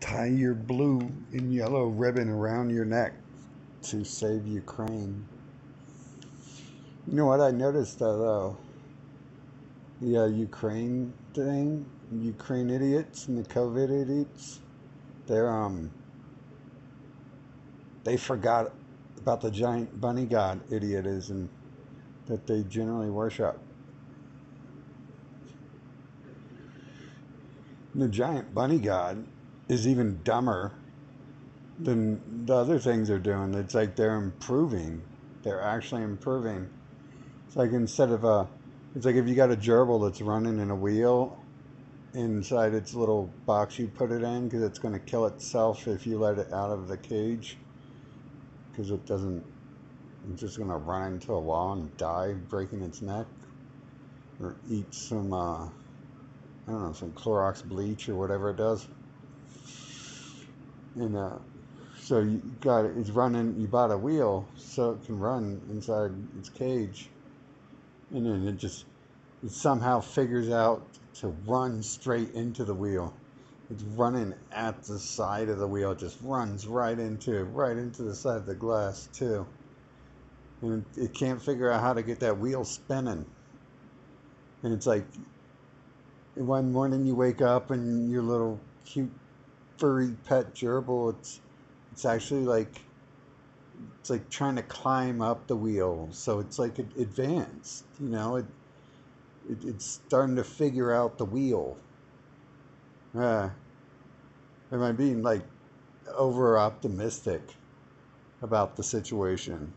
Tie your blue and yellow ribbon around your neck to save Ukraine. You know what I noticed though? The uh, Ukraine thing, Ukraine idiots and the COVID idiots, they're um they forgot about the giant bunny god idiotism that they generally worship. The giant bunny god is even dumber than the other things they're doing. It's like they're improving. They're actually improving. It's like instead of a, it's like if you got a gerbil that's running in a wheel inside its little box you put it in because it's going to kill itself if you let it out of the cage because it doesn't, it's just going to run into a wall and die, breaking its neck or eat some, uh, I don't know, some Clorox bleach or whatever it does. And uh, so you got it, it's running, you bought a wheel so it can run inside its cage. And then it just, it somehow figures out to run straight into the wheel. It's running at the side of the wheel, it just runs right into, right into the side of the glass too. And it, it can't figure out how to get that wheel spinning. And it's like, one morning you wake up and your little cute furry pet gerbil, it's it's actually like it's like trying to climb up the wheel. So it's like advanced, you know. It, it it's starting to figure out the wheel. Uh, am I being like over optimistic about the situation?